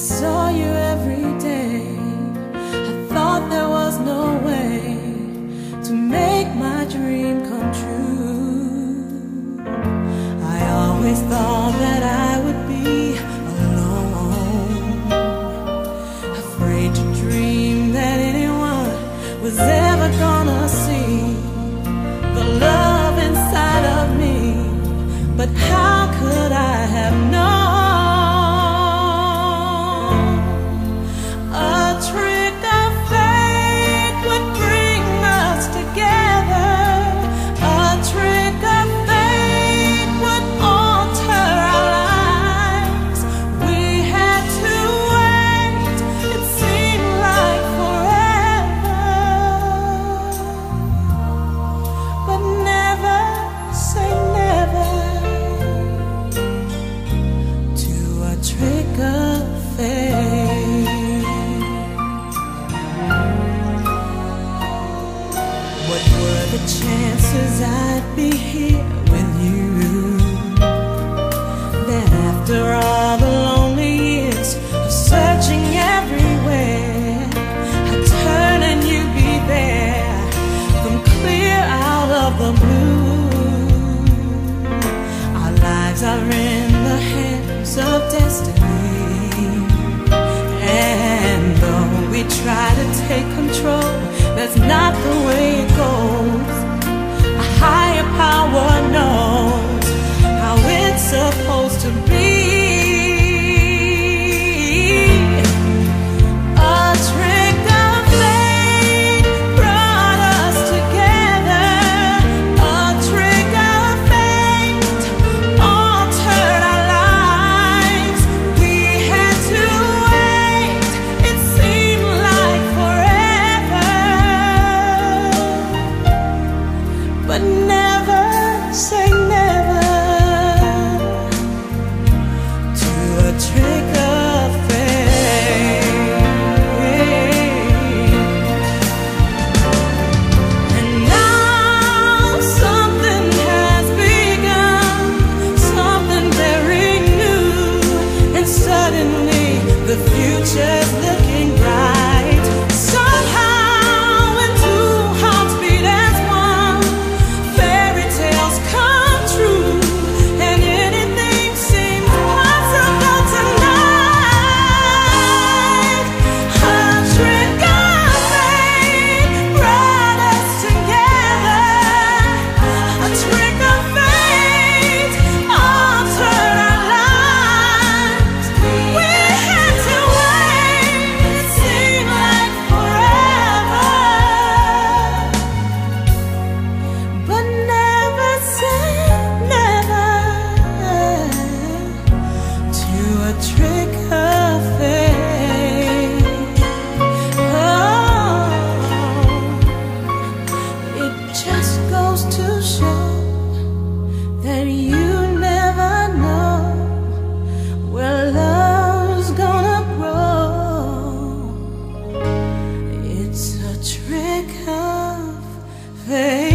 saw you every day. I thought there was no way to make my dream come true. I always thought that I would be alone, afraid to dream that anyone was ever gonna see the love inside of me. But trick of fate. What were the chances I'd be here with you? That after all the lonely years of searching everywhere, I'd turn and you'd be there from clear out of the blue. It's not the way trick of fate.